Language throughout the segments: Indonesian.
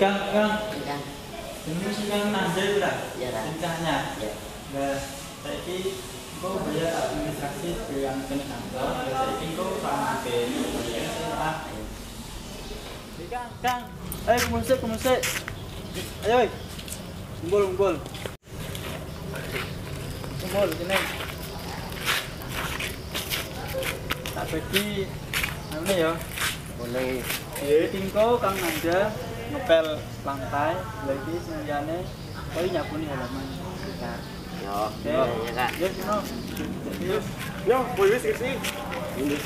Kang, Kang. Kang. Ini sih Kang Nazir udah. Iya. Nikahnya. Iya. Nah, tapi kau bayar administrasi căng căng, kantor, tapi kau sama BNI, ya sih Kang, Kang. Eh, kumusik, kumusik. Ayo, unggul, unggul. Unggul, sini. Tak bagi, ini ya. Boleh. Ya, tingko, căng Nanda. Ngepel lantai, lagi semuanya kau nyapuni halaman. Ya. Yo, yo, ya kan? Yes, no. Yes. Yo, boleh wis sini.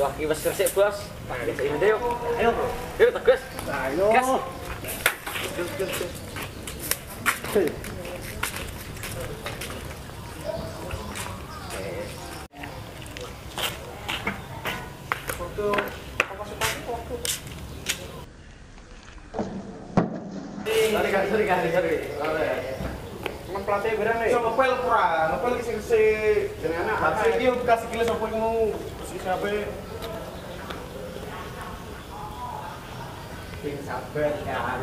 Wah, kipas kersik bos. Pakai ini deh yuk. Ayo, tegas. Ayo. Gas. Foto apa sepatu foto. Sorry sorry sorry. Pelatih berang nih. Ngepel kurang, ngepel kisi kisi. Jadi anak, ini kasih kilas apa yang mau kisi siapa? Sabar kan.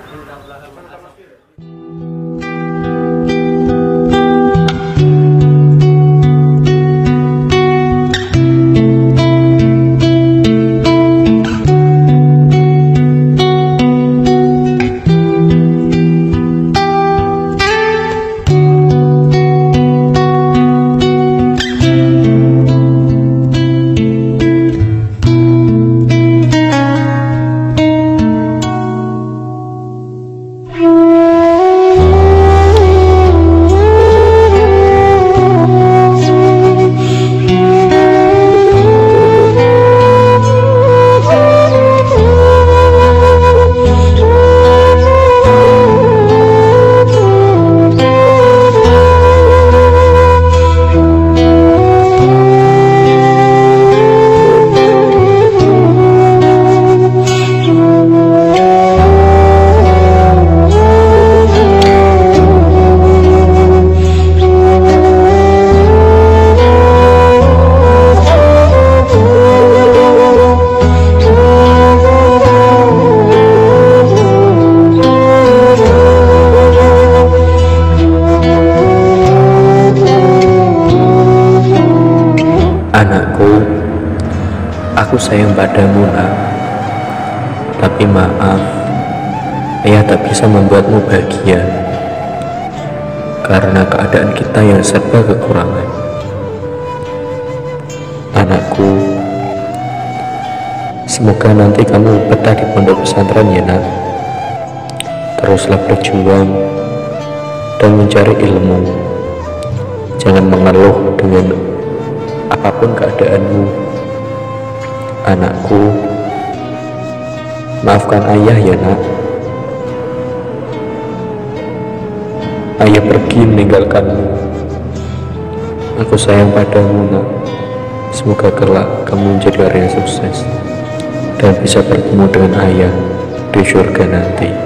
Anakku, aku sayang padamu nak. Tapi maaf, ayah tak bisa membuatmu bahagia. Karena keadaan kita yang serba kekurangan. Anakku, semoga nanti kamu betah di pondok pesantren ya nak. Teruslah berjuang dan mencari ilmu. Jangan mengeluh dengan apa pun keadaanmu. Anakku, maafkan ayah ya nak. Ayah pergi meninggalkanmu. Aku sayang padamu nak. Semoga kelak kamu menjadi orang yang sukses dan bisa bertemu dengan ayah di surga nanti.